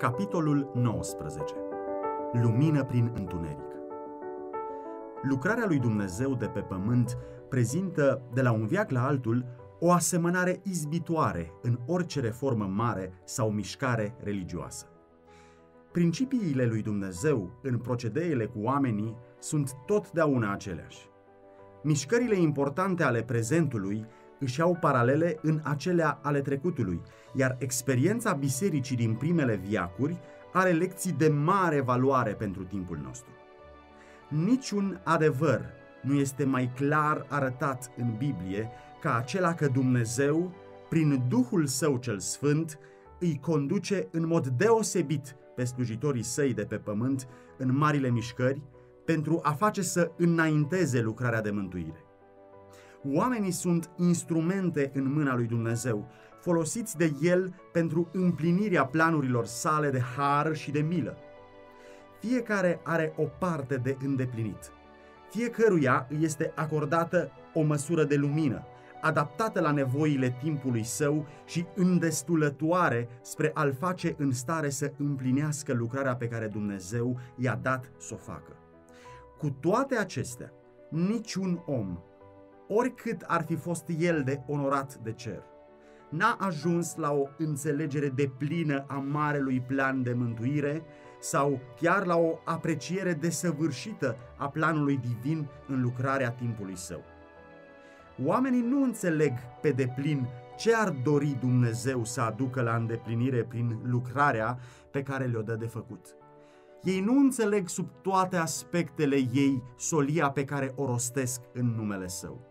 Capitolul 19. Lumină prin întuneric. Lucrarea lui Dumnezeu de pe pământ prezintă de la un viac la altul o asemănare izbitoare în orice reformă mare sau mișcare religioasă. Principiile lui Dumnezeu în procedeele cu oamenii sunt totdeauna aceleași. Mișcările importante ale prezentului își au paralele în acelea ale trecutului, iar experiența bisericii din primele viacuri are lecții de mare valoare pentru timpul nostru. Niciun adevăr nu este mai clar arătat în Biblie ca acela că Dumnezeu, prin Duhul Său cel Sfânt, îi conduce în mod deosebit pe slujitorii săi de pe pământ în marile mișcări pentru a face să înainteze lucrarea de mântuire. Oamenii sunt instrumente în mâna lui Dumnezeu, folosiți de El pentru împlinirea planurilor sale de har și de milă. Fiecare are o parte de îndeplinit. Fiecăruia îi este acordată o măsură de lumină, adaptată la nevoile timpului său și îndestulătoare spre a-l face în stare să împlinească lucrarea pe care Dumnezeu i-a dat să o facă. Cu toate acestea, niciun om oricât ar fi fost el de onorat de cer. N-a ajuns la o înțelegere de plină a marelui plan de mântuire sau chiar la o apreciere desăvârșită a planului divin în lucrarea timpului său. Oamenii nu înțeleg pe deplin ce ar dori Dumnezeu să aducă la îndeplinire prin lucrarea pe care le-o dă de făcut. Ei nu înțeleg sub toate aspectele ei solia pe care o rostesc în numele Său.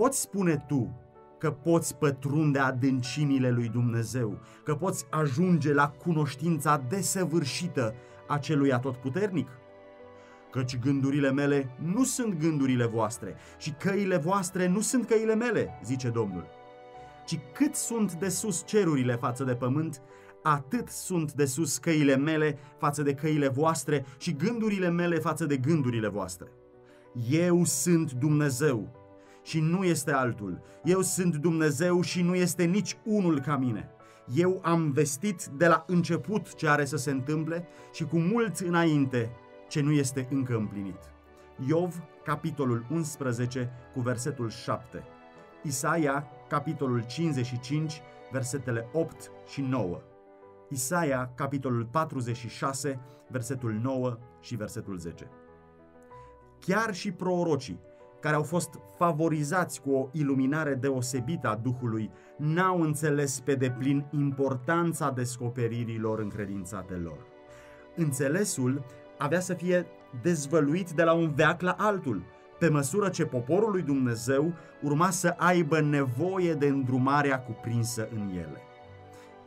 Poți spune tu că poți pătrunde adâncimile lui Dumnezeu, că poți ajunge la cunoștința desăvârșită a celui atotputernic? Căci gândurile mele nu sunt gândurile voastre și căile voastre nu sunt căile mele, zice Domnul. Ci cât sunt de sus cerurile față de pământ, atât sunt de sus căile mele față de căile voastre și gândurile mele față de gândurile voastre. Eu sunt Dumnezeu și nu este altul. Eu sunt Dumnezeu și nu este nici unul ca mine. Eu am vestit de la început ce are să se întâmple și cu mult înainte ce nu este încă împlinit. Iov, capitolul 11, cu versetul 7. Isaia, capitolul 55, versetele 8 și 9. Isaia, capitolul 46, versetul 9 și versetul 10. Chiar și prorocii care au fost favorizați cu o iluminare deosebită a Duhului, n-au înțeles pe deplin importanța descoperirilor încredințate lor. Înțelesul avea să fie dezvăluit de la un veac la altul, pe măsură ce poporul lui Dumnezeu urma să aibă nevoie de îndrumarea cuprinsă în ele.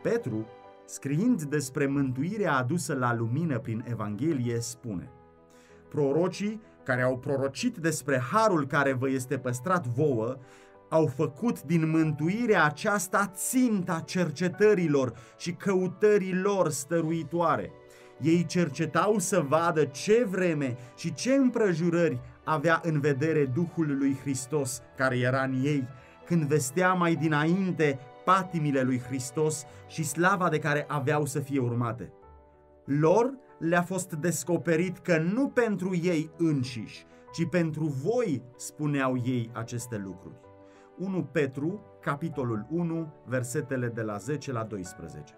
Petru, scriind despre mântuirea adusă la lumină prin Evanghelie, spune Prorocii care au prorocit despre harul care vă este păstrat vouă, au făcut din mântuirea aceasta ținta cercetărilor și căutărilor stăruitoare. Ei cercetau să vadă ce vreme și ce împrejurări avea în vedere Duhul lui Hristos care era în ei, când vestea mai dinainte patimile lui Hristos și slava de care aveau să fie urmate. Lor le-a fost descoperit că nu pentru ei înșiși, ci pentru voi spuneau ei aceste lucruri. 1 Petru, capitolul 1, versetele de la 10 la 12.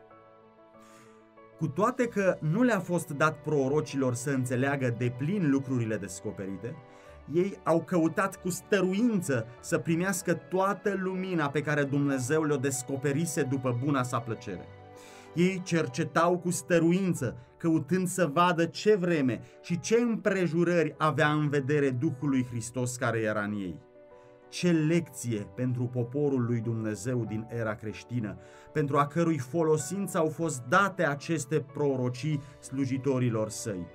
Cu toate că nu le-a fost dat prorocilor să înțeleagă de plin lucrurile descoperite, ei au căutat cu stăruință să primească toată lumina pe care Dumnezeu le-o descoperise după buna sa plăcere. Ei cercetau cu stăruință, căutând să vadă ce vreme și ce împrejurări avea în vedere Duhul lui Hristos care era în ei. Ce lecție pentru poporul lui Dumnezeu din era creștină, pentru a cărui folosință au fost date aceste prorocii slujitorilor săi.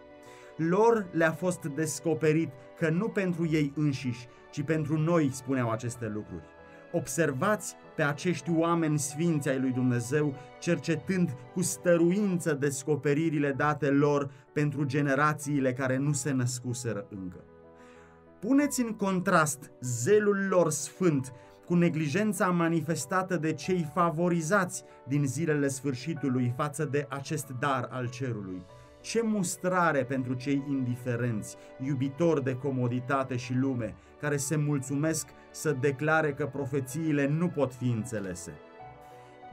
Lor le-a fost descoperit că nu pentru ei înșiși, ci pentru noi spuneau aceste lucruri. Observați pe acești oameni sfinți ai lui Dumnezeu, cercetând cu stăruință descoperirile date lor pentru generațiile care nu se născuseră încă. Puneți în contrast zelul lor sfânt cu neglijența manifestată de cei favorizați din zilele sfârșitului față de acest dar al cerului. Ce mustrare pentru cei indiferenți, iubitori de comoditate și lume, care se mulțumesc să declare că profețiile nu pot fi înțelese.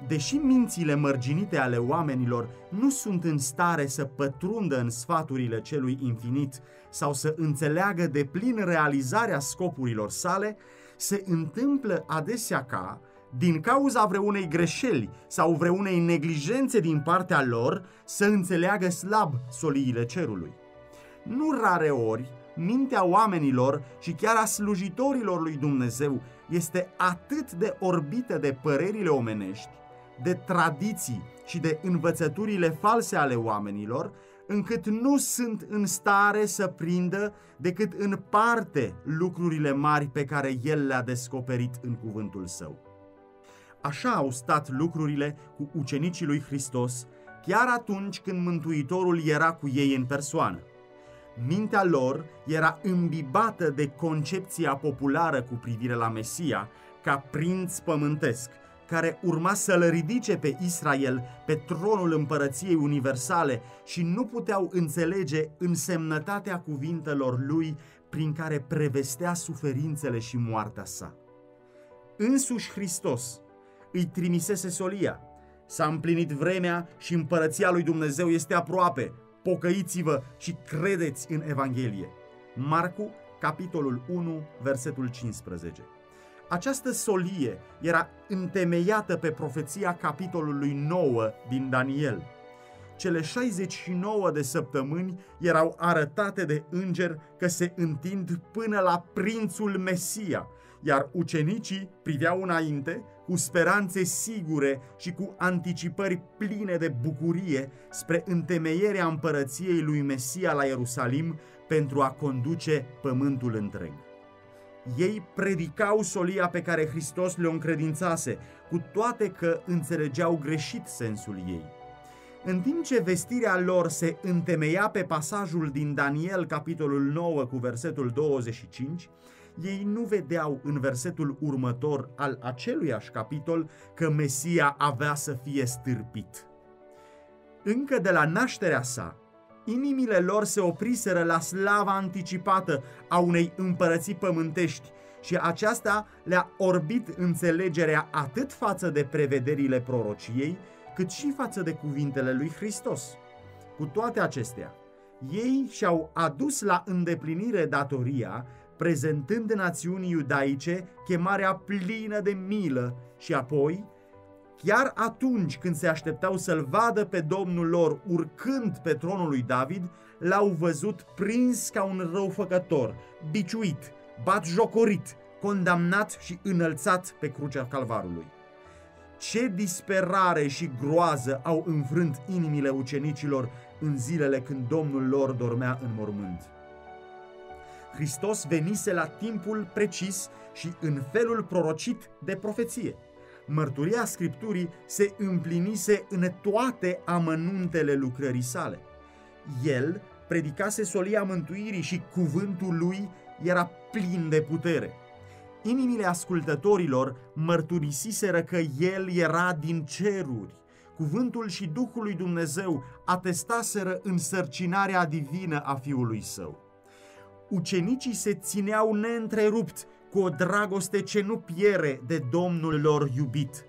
Deși mințile mărginite ale oamenilor nu sunt în stare să pătrundă în sfaturile celui infinit sau să înțeleagă de plin realizarea scopurilor sale, se întâmplă adesea ca, din cauza vreunei greșeli sau vreunei neglijențe din partea lor, să înțeleagă slab soliile cerului. Nu rare ori, mintea oamenilor și chiar a slujitorilor lui Dumnezeu este atât de orbită de părerile omenești, de tradiții și de învățăturile false ale oamenilor, încât nu sunt în stare să prindă decât în parte lucrurile mari pe care El le-a descoperit în cuvântul Său. Așa au stat lucrurile cu ucenicii lui Hristos, chiar atunci când Mântuitorul era cu ei în persoană. Mintea lor era îmbibată de concepția populară cu privire la Mesia ca prinț pământesc, care urma să-l ridice pe Israel pe tronul împărăției universale și nu puteau înțelege însemnătatea cuvintelor lui prin care prevestea suferințele și moartea sa. Însuși Hristos îi trimisese solia. S-a împlinit vremea și împărăția lui Dumnezeu este aproape. Pocăiți-vă și credeți în Evanghelie. Marcu, capitolul 1, versetul 15. Această solie era întemeiată pe profeția capitolului 9 din Daniel. Cele 69 de săptămâni erau arătate de înger că se întind până la prințul Mesia, iar ucenicii priveau înainte cu speranțe sigure și cu anticipări pline de bucurie spre întemeierea împărăției lui Mesia la Ierusalim pentru a conduce pământul întreg. Ei predicau solia pe care Hristos le-o încredințase, cu toate că înțelegeau greșit sensul ei. În timp ce vestirea lor se întemeia pe pasajul din Daniel, capitolul 9, cu versetul 25, ei nu vedeau în versetul următor al aceluiași capitol că Mesia avea să fie stârpit. Încă de la nașterea sa, inimile lor se opriseră la slava anticipată a unei împărății pământești și aceasta le-a orbit înțelegerea atât față de prevederile prorociei, cât și față de cuvintele lui Hristos. Cu toate acestea, ei și-au adus la îndeplinire datoria, prezentând națiunii iudaice chemarea plină de milă și apoi Chiar atunci când se așteptau să-l vadă pe domnul lor urcând pe tronul lui David, l-au văzut prins ca un răufăcător, biciuit, batjocorit, condamnat și înălțat pe crucea calvarului. Ce disperare și groază au înfrânt inimile ucenicilor în zilele când Domnul lor dormea în mormânt. Hristos venise la timpul precis și în felul prorocit de profeție – mărturia Scripturii se împlinise în toate amănuntele lucrării sale. El predicase solia mântuirii și cuvântul lui era plin de putere. Inimile ascultătorilor mărturisiseră că el era din ceruri. Cuvântul și Duhul lui Dumnezeu atestaseră însărcinarea divină a Fiului Său. Ucenicii se țineau neîntrerupt cu o dragoste ce nu piere de Domnul lor iubit.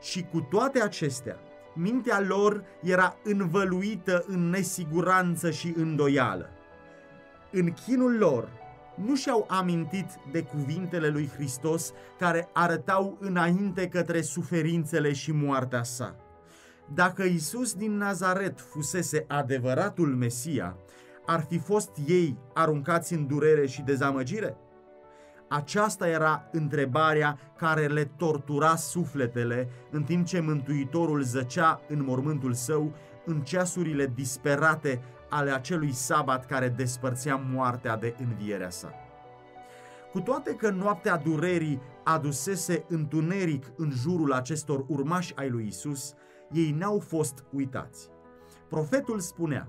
Și cu toate acestea, mintea lor era învăluită în nesiguranță și îndoială. În chinul lor nu și-au amintit de cuvintele lui Hristos care arătau înainte către suferințele și moartea sa. Dacă Isus din Nazaret fusese adevăratul Mesia, ar fi fost ei aruncați în durere și dezamăgire? Aceasta era întrebarea care le tortura sufletele în timp ce Mântuitorul zăcea în mormântul său în ceasurile disperate ale acelui sabat care despărțea moartea de învierea sa. Cu toate că noaptea durerii adusese întuneric în jurul acestor urmași ai lui Isus, ei n-au fost uitați. Profetul spunea,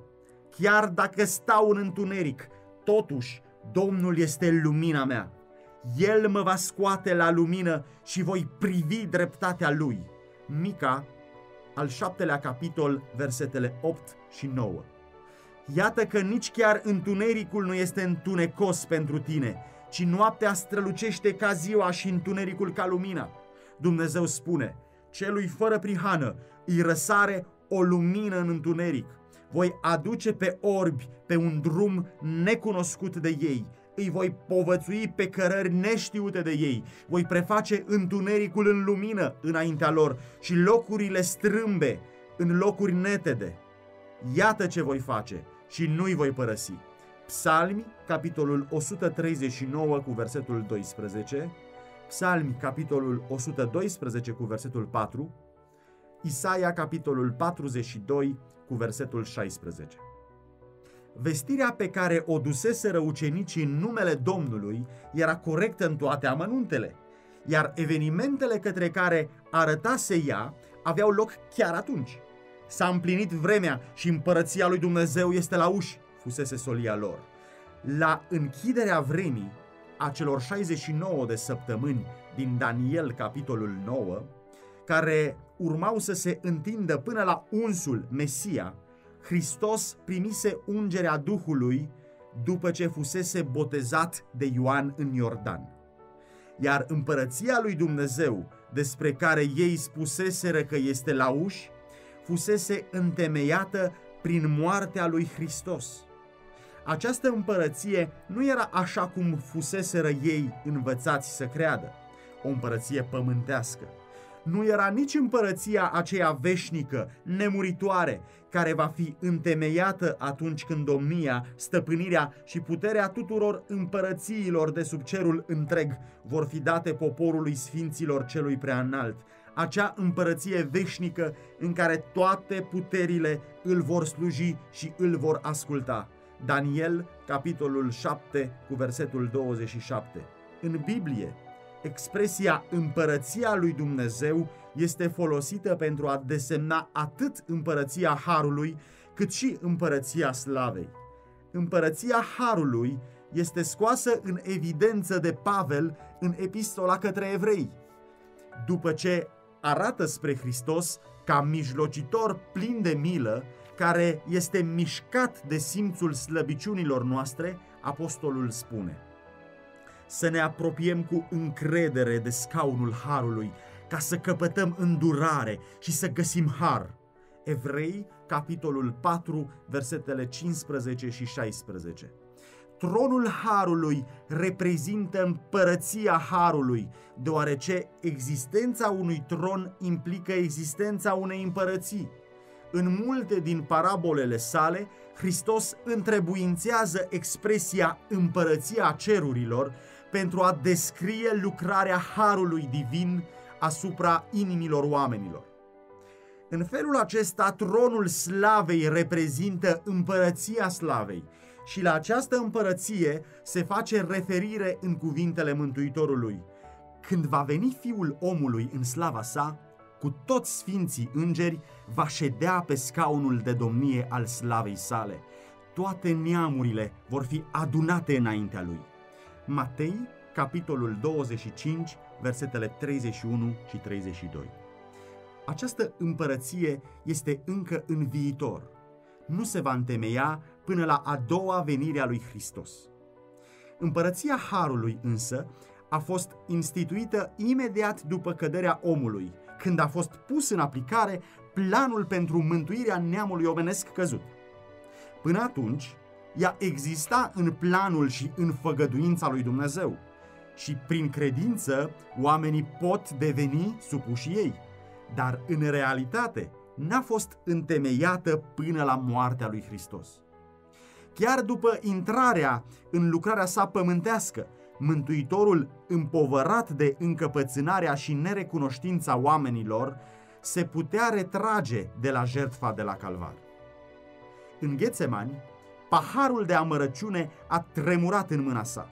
chiar dacă stau în întuneric, totuși Domnul este lumina mea El mă va scoate la lumină și voi privi dreptatea Lui. Mica, al șaptelea capitol, versetele 8 și 9. Iată că nici chiar întunericul nu este întunecos pentru tine, ci noaptea strălucește ca ziua și întunericul ca lumina. Dumnezeu spune, celui fără prihană îi răsare o lumină în întuneric. Voi aduce pe orbi pe un drum necunoscut de ei, îi voi povățui pe cărări neștiute de ei, voi preface întunericul în lumină înaintea lor și locurile strâmbe în locuri netede. Iată ce voi face și nu-i voi părăsi. Psalmi, capitolul 139 cu versetul 12, Psalmi, capitolul 112 cu versetul 4, Isaia, capitolul 42 cu versetul 16. Vestirea pe care o duseseră ucenicii în numele Domnului era corectă în toate amănuntele, iar evenimentele către care arătase ea aveau loc chiar atunci. S-a împlinit vremea și împărăția lui Dumnezeu este la uși, fusese solia lor. La închiderea vremii, a celor 69 de săptămâni din Daniel, capitolul 9, care urmau să se întindă până la unsul Mesia, Hristos primise ungerea Duhului după ce fusese botezat de Ioan în Iordan. Iar împărăția lui Dumnezeu, despre care ei spuseseră că este la uși, fusese întemeiată prin moartea lui Hristos. Această împărăție nu era așa cum fuseseră ei învățați să creadă, o împărăție pământească. Nu era nici împărăția aceea veșnică, nemuritoare, care va fi întemeiată atunci când domnia, stăpânirea și puterea tuturor împărățiilor de sub cerul întreg vor fi date poporului sfinților celui prea înalt, acea împărăție veșnică în care toate puterile îl vor sluji și îl vor asculta. Daniel, capitolul 7, cu versetul 27. În Biblie, expresia împărăția lui Dumnezeu este folosită pentru a desemna atât împărăția Harului, cât și împărăția Slavei. Împărăția Harului este scoasă în evidență de Pavel în epistola către evrei. După ce arată spre Hristos ca mijlocitor plin de milă, care este mișcat de simțul slăbiciunilor noastre, apostolul spune Să ne apropiem cu încredere de scaunul Harului, ca să căpătăm îndurare și să găsim har. Evrei, capitolul 4, versetele 15 și 16. Tronul Harului reprezintă împărăția Harului, deoarece existența unui tron implică existența unei împărății. În multe din parabolele sale, Hristos întrebuințează expresia împărăția cerurilor pentru a descrie lucrarea Harului Divin asupra inimilor oamenilor. În felul acesta, tronul slavei reprezintă împărăția slavei și la această împărăție se face referire în cuvintele Mântuitorului. Când va veni Fiul omului în slava sa, cu toți sfinții îngeri, va ședea pe scaunul de domnie al slavei sale. Toate neamurile vor fi adunate înaintea lui. Matei, capitolul 25, versetele 31 și 32. Această împărăție este încă în viitor. Nu se va întemeia până la a doua venire a lui Hristos. Împărăția Harului însă a fost instituită imediat după căderea omului, când a fost pus în aplicare planul pentru mântuirea neamului omenesc căzut. Până atunci, ea exista în planul și în făgăduința lui Dumnezeu și prin credință oamenii pot deveni supuși ei, dar în realitate n-a fost întemeiată până la moartea lui Hristos. Chiar după intrarea în lucrarea sa pământească, Mântuitorul, împovărat de încăpățânarea și nerecunoștința oamenilor, se putea retrage de la jertfa de la Calvar. În Ghețemani, paharul de amărăciune a tremurat în mâna sa.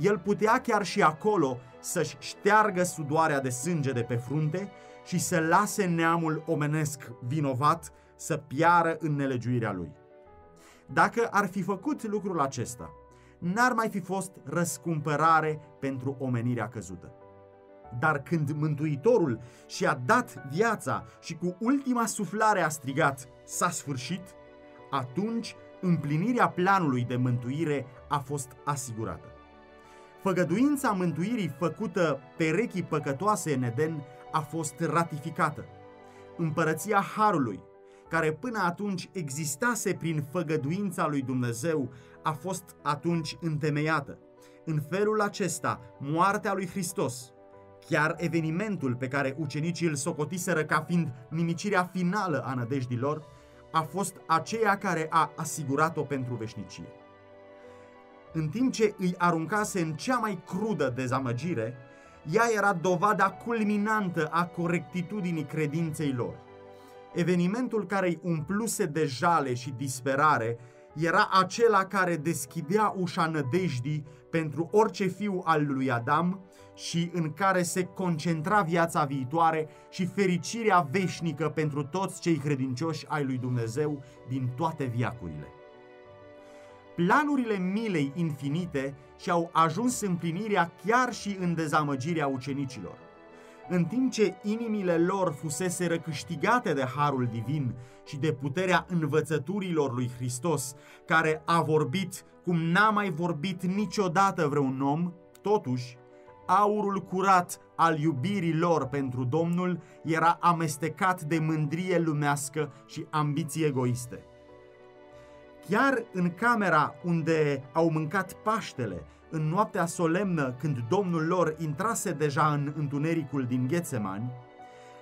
El putea chiar și acolo să-și șteargă sudoarea de sânge de pe frunte și să lase neamul omenesc vinovat să piară în nelegiuirea lui. Dacă ar fi făcut lucrul acesta, n-ar mai fi fost răscumpărare pentru omenirea căzută. Dar când Mântuitorul și-a dat viața și cu ultima suflare a strigat, s-a sfârșit, atunci împlinirea planului de mântuire a fost asigurată. Făgăduința mântuirii făcută perechii păcătoase în Eden a fost ratificată. Împărăția Harului, care până atunci existase prin făgăduința lui Dumnezeu, a fost atunci întemeiată. În felul acesta, moartea lui Hristos, chiar evenimentul pe care ucenicii îl socotiseră ca fiind nimicirea finală a nădejdilor, a fost aceea care a asigurat-o pentru veșnicie. În timp ce îi aruncase în cea mai crudă dezamăgire, ea era dovada culminantă a corectitudinii credinței lor. Evenimentul care îi umpluse de jale și disperare era acela care deschidea ușa nădejdii pentru orice fiu al lui Adam și în care se concentra viața viitoare și fericirea veșnică pentru toți cei credincioși ai lui Dumnezeu din toate viacurile. Planurile milei infinite și-au ajuns împlinirea chiar și în dezamăgirea ucenicilor în timp ce inimile lor fusese răcâștigate de harul divin și de puterea învățăturilor lui Hristos, care a vorbit cum n-a mai vorbit niciodată vreun om, totuși, aurul curat al iubirii lor pentru Domnul era amestecat de mândrie lumească și ambiții egoiste. Chiar în camera unde au mâncat Paștele în noaptea solemnă când Domnul lor intrase deja în întunericul din Ghețemani,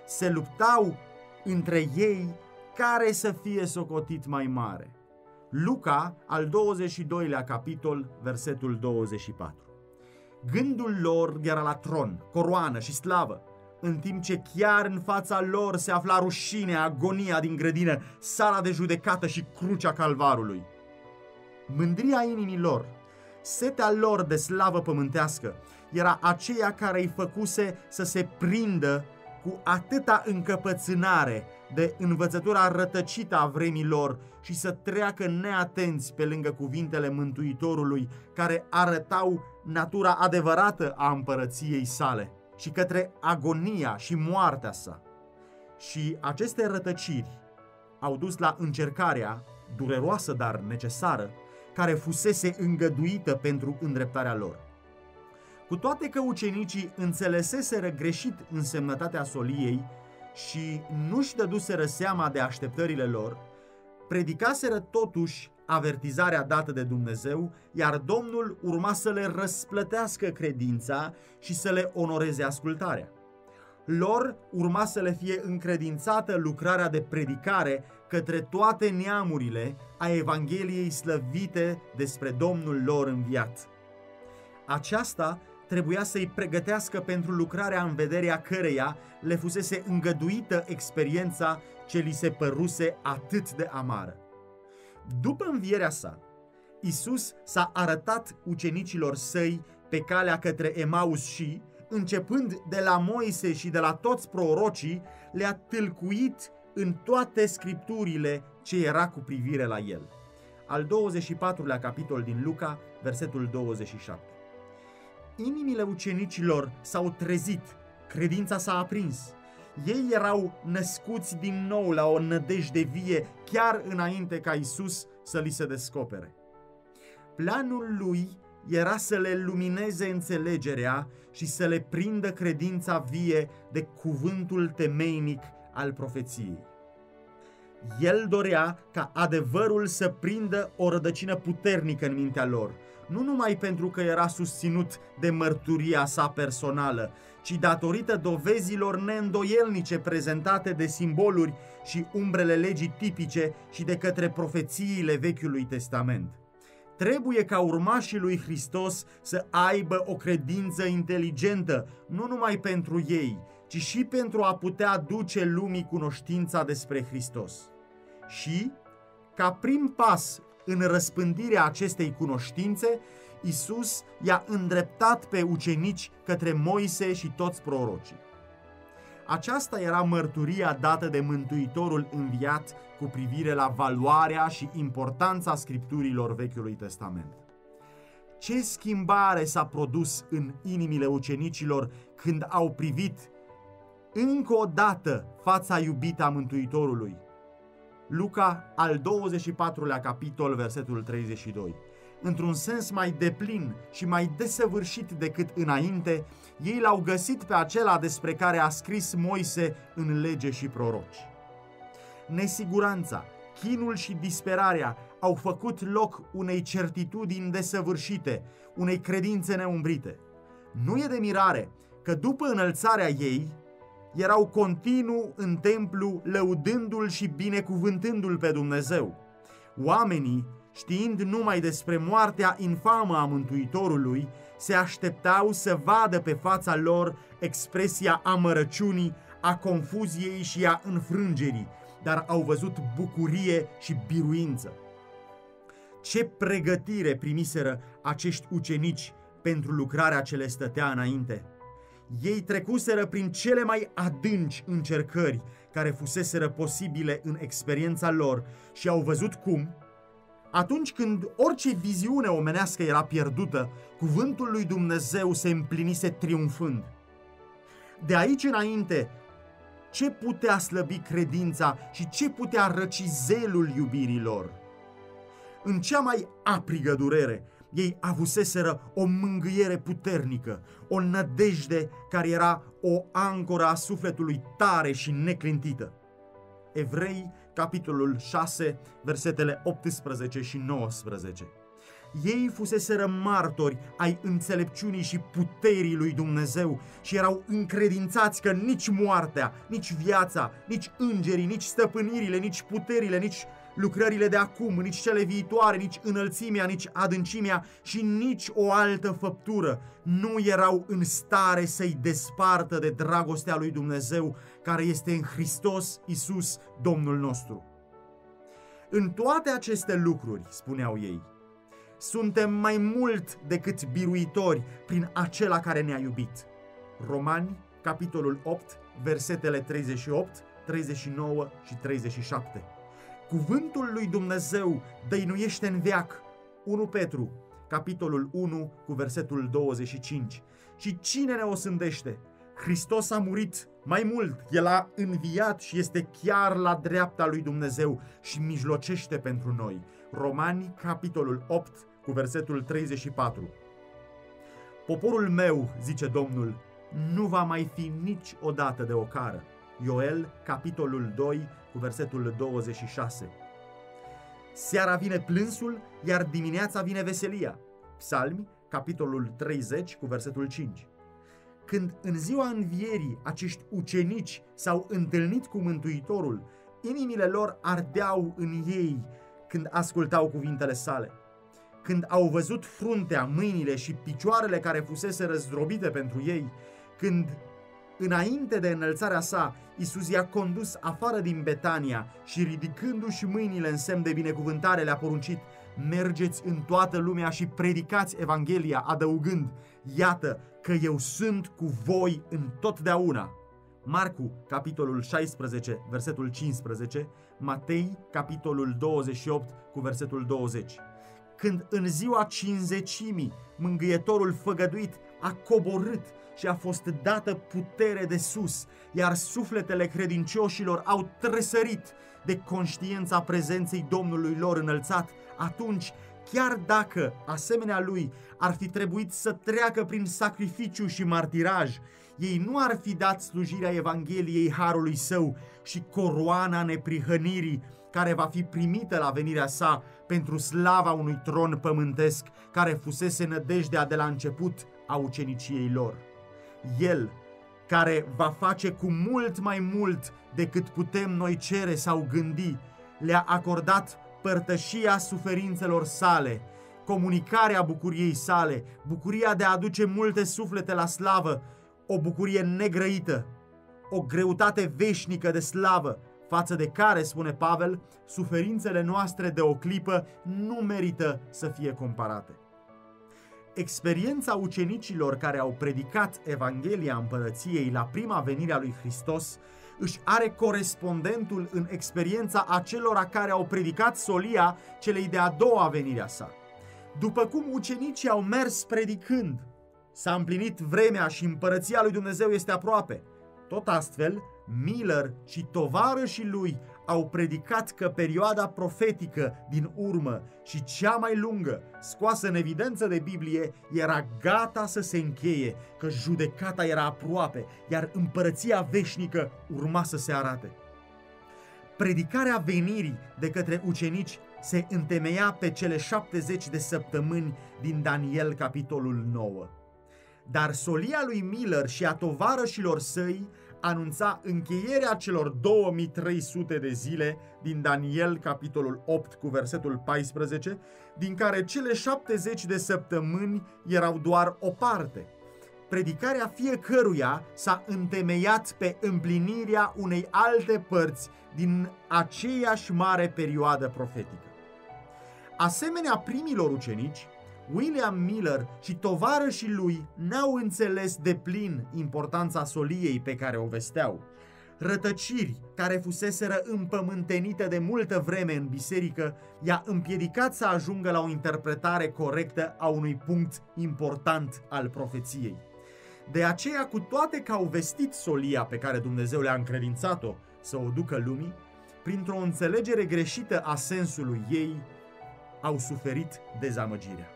se luptau între ei care să fie socotit mai mare. Luca, al 22-lea capitol, versetul 24. Gândul lor era la tron, coroană și slavă, în timp ce chiar în fața lor se afla rușinea, agonia din grădină, sala de judecată și crucea calvarului. Mândria inimii lor setea lor de slavă pământească era aceea care îi făcuse să se prindă cu atâta încăpățânare de învățătura rătăcită a vremilor și să treacă neatenți pe lângă cuvintele Mântuitorului care arătau natura adevărată a împărăției sale și către agonia și moartea sa. Și aceste rătăciri au dus la încercarea, dureroasă dar necesară, care fusese îngăduită pentru îndreptarea lor. Cu toate că ucenicii înțeleseseră greșit însemnătatea soliei și nu-și dăduseră seama de așteptările lor, predicaseră totuși avertizarea dată de Dumnezeu, iar Domnul urma să le răsplătească credința și să le onoreze ascultarea lor urma să le fie încredințată lucrarea de predicare către toate neamurile a Evangheliei slăvite despre Domnul lor înviat. Aceasta trebuia să-i pregătească pentru lucrarea în vederea căreia le fusese îngăduită experiența ce li se păruse atât de amară. După învierea sa, Isus s-a arătat ucenicilor săi pe calea către Emaus și, începând de la Moise și de la toți prorocii, le-a tâlcuit în toate scripturile ce era cu privire la el. Al 24-lea capitol din Luca, versetul 27. Inimile ucenicilor s-au trezit, credința s-a aprins. Ei erau născuți din nou la o nădejde vie chiar înainte ca Isus să li se descopere. Planul lui era să le lumineze înțelegerea și să le prindă credința vie de cuvântul temeinic al profeției. El dorea ca adevărul să prindă o rădăcină puternică în mintea lor, nu numai pentru că era susținut de mărturia sa personală, ci datorită dovezilor neîndoielnice prezentate de simboluri și umbrele legii tipice și de către profețiile Vechiului Testament. Trebuie ca urmașii lui Hristos să aibă o credință inteligentă, nu numai pentru ei, ci și pentru a putea duce lumii cunoștința despre Hristos. Și, ca prim pas în răspândirea acestei cunoștințe, Isus i-a îndreptat pe ucenici către Moise și toți prorocii. Aceasta era mărturia dată de Mântuitorul înviat cu privire la valoarea și importanța scripturilor Vechiului Testament. Ce schimbare s-a produs în inimile ucenicilor când au privit încă o dată fața iubită a Mântuitorului? Luca, al 24-lea capitol, versetul 32. Într-un sens mai deplin și mai desăvârșit decât înainte, ei l-au găsit pe acela despre care a scris Moise în lege și proroci. Nesiguranța, chinul și disperarea au făcut loc unei certitudini desăvârșite, unei credințe neumbrite. Nu e de mirare că după înălțarea ei, erau continuu în templu lăudându-l și binecuvântându-l pe Dumnezeu. Oamenii, știind numai despre moartea infamă a Mântuitorului, se așteptau să vadă pe fața lor expresia amărăciunii, a confuziei și a înfrângerii, dar au văzut bucurie și biruință. Ce pregătire primiseră acești ucenici pentru lucrarea ce le stătea înainte! Ei trecuseră prin cele mai adânci încercări care fuseseră posibile în experiența lor și au văzut cum, atunci când orice viziune omenească era pierdută, cuvântul lui Dumnezeu se împlinise triumfând. De aici înainte, ce putea slăbi credința și ce putea răci zelul iubirilor? În cea mai aprigă durere, ei avuseseră o mângâiere puternică, o nădejde care era o ancoră a sufletului tare și neclintită. Evrei, capitolul 6, versetele 18 și 19. Ei fuseseră martori ai înțelepciunii și puterii lui Dumnezeu și erau încredințați că nici moartea, nici viața, nici îngerii, nici stăpânirile, nici puterile, nici lucrările de acum, nici cele viitoare, nici înălțimea, nici adâncimea și nici o altă făptură nu erau în stare să-i despartă de dragostea lui Dumnezeu care este în Hristos Isus, Domnul nostru. În toate aceste lucruri, spuneau ei, suntem mai mult decât biruitori prin acela care ne-a iubit. Romani, capitolul 8, versetele 38, 39 și 37. Cuvântul lui Dumnezeu dăinuiește în veac. 1 Petru, capitolul 1, cu versetul 25. Și cine ne osândește? Hristos a murit, mai mult, El a înviat și este chiar la dreapta lui Dumnezeu și mijlocește pentru noi. Romani, capitolul 8, cu versetul 34. Poporul meu, zice Domnul, nu va mai fi niciodată de ocară. Ioel, capitolul 2, cu versetul 26. Seara vine plânsul, iar dimineața vine veselia. Psalmi, capitolul 30, cu versetul 5. Când în ziua învierii acești ucenici s-au întâlnit cu Mântuitorul, inimile lor ardeau în ei când ascultau cuvintele sale. Când au văzut fruntea, mâinile și picioarele care fusese răzdrobite pentru ei, când Înainte de înălțarea sa, Isus i-a condus afară din Betania și ridicându-și mâinile în semn de binecuvântare le-a poruncit Mergeți în toată lumea și predicați Evanghelia, adăugând Iată că eu sunt cu voi în totdeauna. Marcu, capitolul 16, versetul 15, Matei, capitolul 28, cu versetul 20. Când în ziua cinzecimii, mângâietorul făgăduit a coborât și a fost dată putere de sus, iar sufletele credincioșilor au tresărit de conștiința prezenței Domnului lor înălțat, atunci, chiar dacă, asemenea lui, ar fi trebuit să treacă prin sacrificiu și martiraj, ei nu ar fi dat slujirea Evangheliei Harului Său și coroana neprihănirii care va fi primită la venirea sa pentru slava unui tron pământesc care fusese nădejdea de la început a uceniciei lor. El, care va face cu mult mai mult decât putem noi cere sau gândi, le-a acordat părtășia suferințelor sale, comunicarea bucuriei sale, bucuria de a aduce multe suflete la slavă, o bucurie negrăită, o greutate veșnică de slavă, față de care, spune Pavel, suferințele noastre de o clipă nu merită să fie comparate experiența ucenicilor care au predicat Evanghelia Împărăției la prima venire a lui Hristos își are corespondentul în experiența acelora care au predicat solia celei de-a doua venire a sa. După cum ucenicii au mers predicând, s-a împlinit vremea și împărăția lui Dumnezeu este aproape. Tot astfel, Miller și tovarășii lui au predicat că perioada profetică din urmă și cea mai lungă, scoasă în evidență de Biblie, era gata să se încheie, că judecata era aproape, iar împărăția veșnică urma să se arate. Predicarea venirii de către ucenici se întemeia pe cele 70 de săptămâni din Daniel, capitolul 9. Dar solia lui Miller și a tovarășilor săi anunța încheierea celor 2300 de zile din Daniel, capitolul 8, cu versetul 14, din care cele 70 de săptămâni erau doar o parte. Predicarea fiecăruia s-a întemeiat pe împlinirea unei alte părți din aceeași mare perioadă profetică. Asemenea primilor ucenici, William Miller și tovarășii lui n-au înțeles de plin importanța soliei pe care o vesteau. Rătăciri care fuseseră împământenite de multă vreme în biserică i-a împiedicat să ajungă la o interpretare corectă a unui punct important al profeției. De aceea, cu toate că au vestit solia pe care Dumnezeu le-a încredințat-o să o ducă lumii, printr-o înțelegere greșită a sensului ei, au suferit dezamăgirea.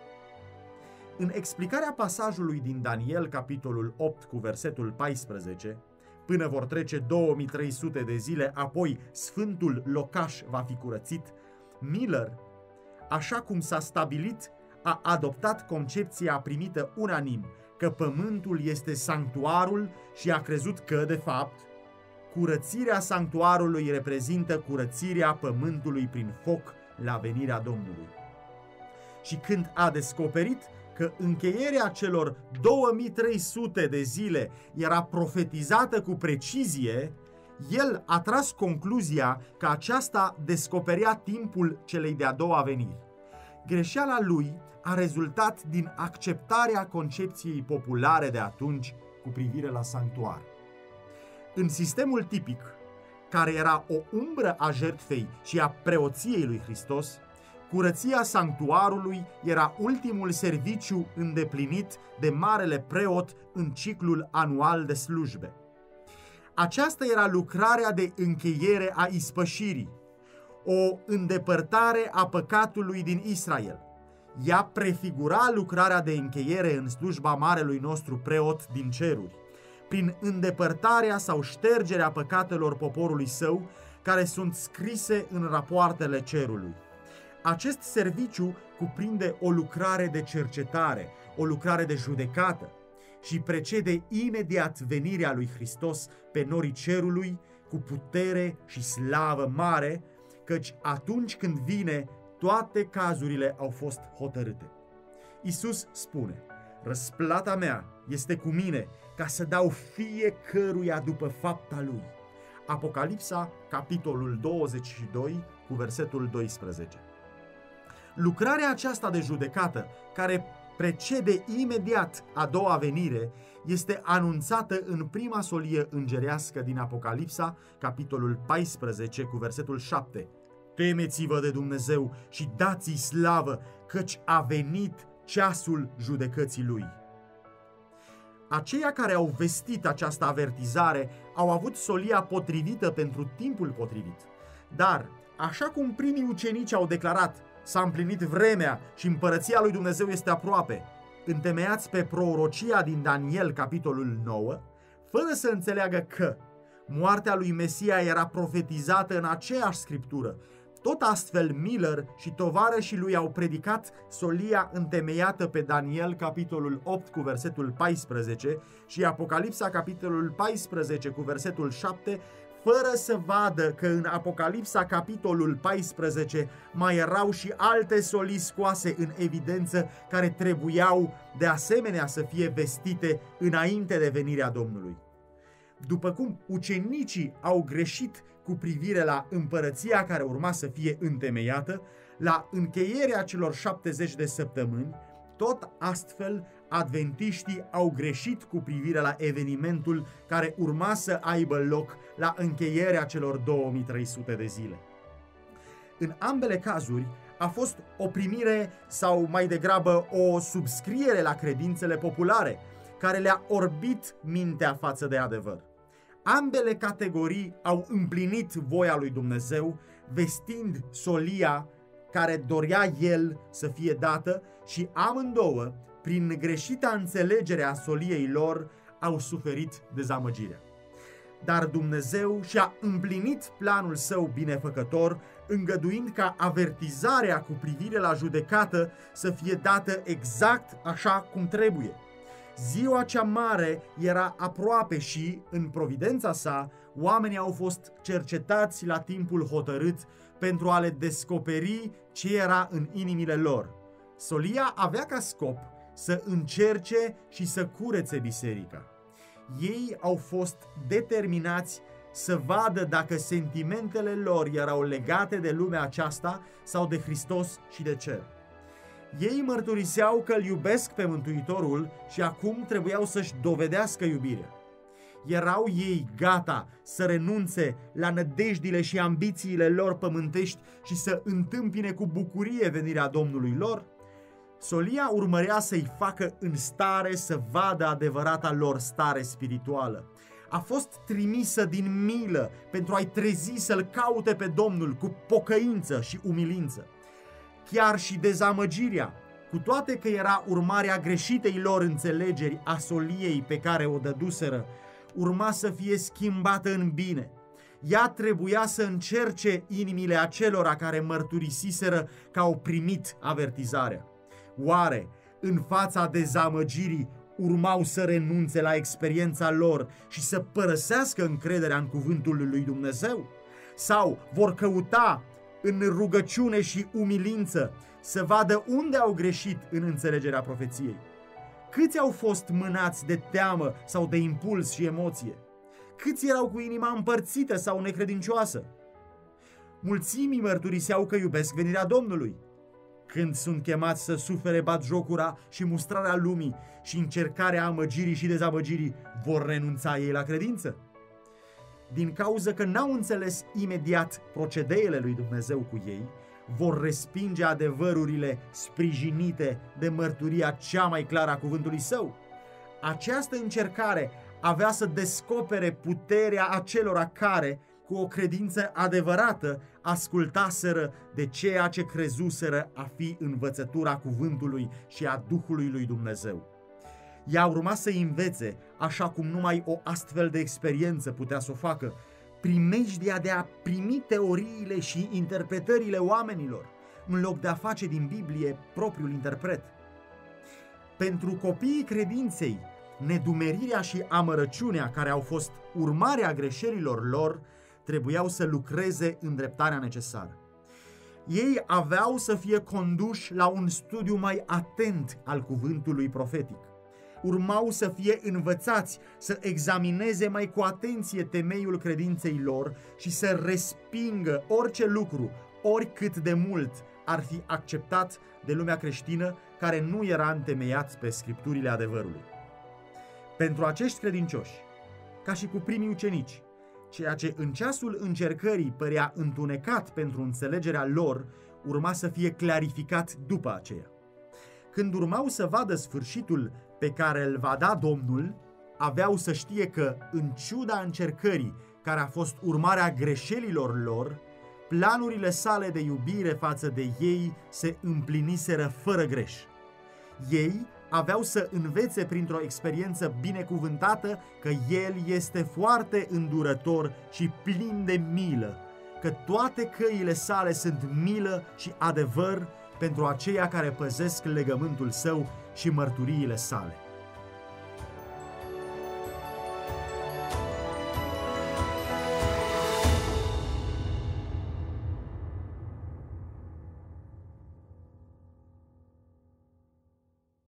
În explicarea pasajului din Daniel, capitolul 8, cu versetul 14, până vor trece 2300 de zile, apoi Sfântul Locaș va fi curățit, Miller, așa cum s-a stabilit, a adoptat concepția primită unanim că pământul este sanctuarul și a crezut că, de fapt, curățirea sanctuarului reprezintă curățirea pământului prin foc la venirea Domnului. Și când a descoperit că încheierea celor 2300 de zile era profetizată cu precizie, el a tras concluzia că aceasta descoperea timpul celei de-a doua veniri. Greșeala lui a rezultat din acceptarea concepției populare de atunci cu privire la sanctuar. În sistemul tipic, care era o umbră a jertfei și a preoției lui Hristos, Curăția sanctuarului era ultimul serviciu îndeplinit de marele preot în ciclul anual de slujbe. Aceasta era lucrarea de încheiere a ispășirii, o îndepărtare a păcatului din Israel. Ea prefigura lucrarea de încheiere în slujba marelui nostru preot din ceruri, prin îndepărtarea sau ștergerea păcatelor poporului său, care sunt scrise în rapoartele cerului. Acest serviciu cuprinde o lucrare de cercetare, o lucrare de judecată și precede imediat venirea lui Hristos pe norii cerului cu putere și slavă mare, căci atunci când vine, toate cazurile au fost hotărâte. Isus spune, răsplata mea este cu mine ca să dau fiecăruia după fapta lui. Apocalipsa, capitolul 22, cu versetul 12. Lucrarea aceasta de judecată, care precede imediat a doua venire, este anunțată în prima solie îngerească din Apocalipsa, capitolul 14, cu versetul 7. Temeți-vă de Dumnezeu și dați-i slavă, căci a venit ceasul judecății lui. Aceia care au vestit această avertizare au avut solia potrivită pentru timpul potrivit. Dar, așa cum primii ucenici au declarat, S-a împlinit vremea și împărăția lui Dumnezeu este aproape. Întemeiați pe prorocia din Daniel, capitolul 9, fără să înțeleagă că moartea lui Mesia era profetizată în aceeași scriptură. Tot astfel, Miller și tovarășii lui au predicat solia întemeiată pe Daniel, capitolul 8 cu versetul 14 și Apocalipsa, capitolul 14 cu versetul 7, fără să vadă că în Apocalipsa capitolul 14 mai erau și alte soli scoase în evidență care trebuiau de asemenea să fie vestite înainte de venirea Domnului. După cum ucenicii au greșit cu privire la împărăția care urma să fie întemeiată, la încheierea celor 70 de săptămâni, tot astfel adventiștii au greșit cu privire la evenimentul care urma să aibă loc la încheierea celor 2300 de zile. În ambele cazuri, a fost o primire sau mai degrabă o subscriere la credințele populare, care le-a orbit mintea față de adevăr. Ambele categorii au împlinit voia lui Dumnezeu, vestind solia care dorea el să fie dată și amândouă, prin greșita înțelegere a soliei lor, au suferit dezamăgirea. Dar Dumnezeu și-a împlinit planul său binefăcător, îngăduind ca avertizarea cu privire la judecată să fie dată exact așa cum trebuie. Ziua cea mare era aproape și, în providența sa, oamenii au fost cercetați la timpul hotărât pentru a le descoperi ce era în inimile lor. Solia avea ca scop să încerce și să curețe biserica. Ei au fost determinați să vadă dacă sentimentele lor erau legate de lumea aceasta sau de Hristos și de cer. Ei mărturiseau că îl iubesc pe Mântuitorul și acum trebuiau să-și dovedească iubirea. Erau ei gata să renunțe la nădejdile și ambițiile lor pământești și să întâmpine cu bucurie venirea Domnului lor? Solia urmărea să-i facă în stare să vadă adevărata lor stare spirituală. A fost trimisă din milă pentru a-i trezi să-L caute pe Domnul cu pocăință și umilință. Chiar și dezamăgirea, cu toate că era urmarea greșitei lor înțelegeri a soliei pe care o dăduseră, urma să fie schimbată în bine. Ea trebuia să încerce inimile acelora care mărturisiseră că au primit avertizarea. Oare, în fața dezamăgirii, urmau să renunțe la experiența lor și să părăsească încrederea în cuvântul lui Dumnezeu? Sau vor căuta în rugăciune și umilință să vadă unde au greșit în înțelegerea profeției? Câți au fost mânați de teamă sau de impuls și emoție? Câți erau cu inima împărțită sau necredincioasă? Mulțimii mărturiseau că iubesc venirea Domnului, când sunt chemați să sufere batjocura și mustrarea lumii și încercarea amăgirii și dezamăgirii, vor renunța ei la credință? Din cauza că n-au înțeles imediat procedeele lui Dumnezeu cu ei, vor respinge adevărurile sprijinite de mărturia cea mai clară a cuvântului său. Această încercare avea să descopere puterea acelora care, cu o credință adevărată, ascultaseră de ceea ce crezuseră a fi învățătura cuvântului și a Duhului lui Dumnezeu. Ea urma să învețe, așa cum numai o astfel de experiență putea să o facă, primejdia de a primi teoriile și interpretările oamenilor, în loc de a face din Biblie propriul interpret. Pentru copiii credinței, nedumerirea și amărăciunea care au fost urmarea greșelilor lor trebuiau să lucreze în dreptarea necesară. Ei aveau să fie conduși la un studiu mai atent al cuvântului profetic. Urmau să fie învățați să examineze mai cu atenție temeiul credinței lor și să respingă orice lucru, oricât de mult ar fi acceptat de lumea creștină care nu era întemeiat pe scripturile adevărului. Pentru acești credincioși, ca și cu primii ucenici, ceea ce în ceasul încercării părea întunecat pentru înțelegerea lor, urma să fie clarificat după aceea. Când urmau să vadă sfârșitul pe care îl va da Domnul, aveau să știe că, în ciuda încercării care a fost urmarea greșelilor lor, planurile sale de iubire față de ei se împliniseră fără greș. Ei aveau să învețe printr-o experiență binecuvântată că El este foarte îndurător și plin de milă, că toate căile sale sunt milă și adevăr pentru aceia care păzesc legământul său și mărturiile sale.